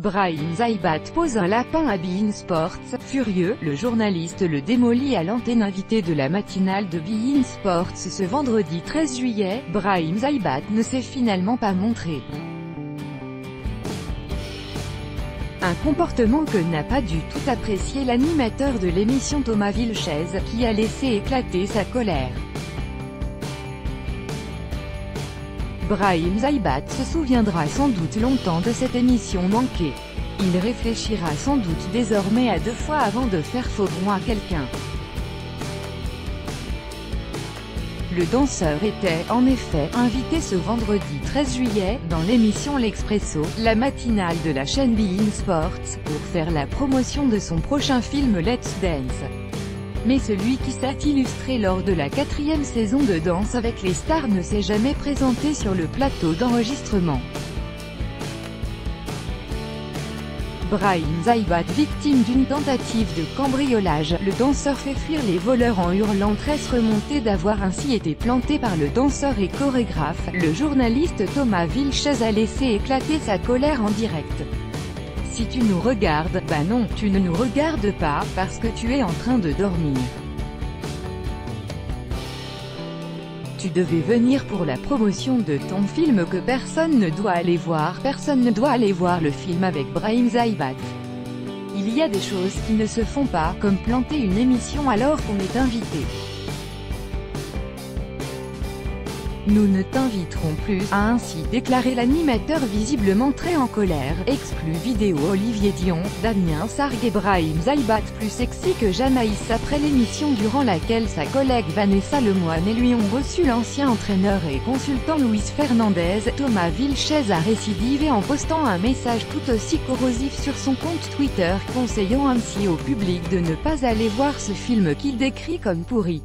Brahim Zaibat pose un lapin à Bein Sports. Furieux, le journaliste le démolit à l'antenne invitée de la matinale de Bein Sports ce vendredi 13 juillet. Brahim Zaibat ne s'est finalement pas montré. Un comportement que n'a pas du tout apprécié l'animateur de l'émission Thomas Vilches, qui a laissé éclater sa colère. Brahim Zaibat se souviendra sans doute longtemps de cette émission manquée. Il réfléchira sans doute désormais à deux fois avant de faire faux à quelqu'un. Le danseur était, en effet, invité ce vendredi 13 juillet, dans l'émission L'Expresso, la matinale de la chaîne Bein Sports, pour faire la promotion de son prochain film Let's Dance mais celui qui s'est illustré lors de la quatrième saison de Danse avec les stars ne s'est jamais présenté sur le plateau d'enregistrement. Brahim Zaibat victime d'une tentative de cambriolage, le danseur fait fuir les voleurs en hurlant très remonté d'avoir ainsi été planté par le danseur et chorégraphe, le journaliste Thomas Vilches a laissé éclater sa colère en direct. Si tu nous regardes, bah non, tu ne nous regardes pas, parce que tu es en train de dormir. Tu devais venir pour la promotion de ton film que personne ne doit aller voir, personne ne doit aller voir le film avec Brahim Zaibat. Il y a des choses qui ne se font pas, comme planter une émission alors qu'on est invité. Nous ne t'inviterons plus, a ainsi déclaré l'animateur visiblement très en colère. Exclu vidéo Olivier Dion, Damien Sarg et Brahim plus sexy que Jamaïs après l'émission durant laquelle sa collègue Vanessa Lemoine et lui ont reçu l'ancien entraîneur et consultant Luis Fernandez. Thomas Vilches a récidivé en postant un message tout aussi corrosif sur son compte Twitter, conseillant ainsi au public de ne pas aller voir ce film qu'il décrit comme pourri.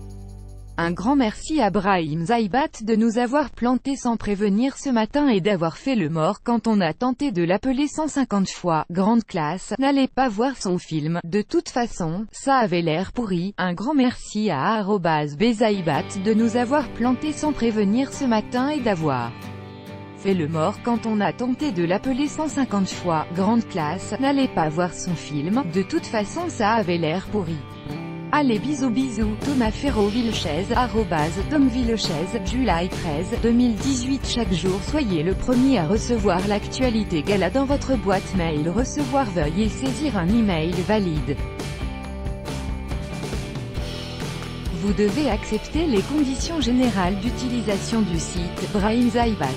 Un grand merci à Brahim Zaibat de nous avoir planté sans prévenir ce matin et d'avoir fait le mort quand on a tenté de l'appeler 150 fois. Grande classe, n'allez pas voir son film. De toute façon, ça avait l'air pourri. Un grand merci à Bezaibat de nous avoir planté sans prévenir ce matin et d'avoir fait le mort quand on a tenté de l'appeler 150 fois. Grande classe, n'allez pas voir son film. De toute façon ça avait l'air pourri. Allez bisous bisous, Thomas Ferro Villechez, arrobase, Tom Villechez, July 13, 2018 Chaque jour soyez le premier à recevoir l'actualité gala dans votre boîte mail Recevoir veuillez saisir un email valide. Vous devez accepter les conditions générales d'utilisation du site Brahim Zaibat.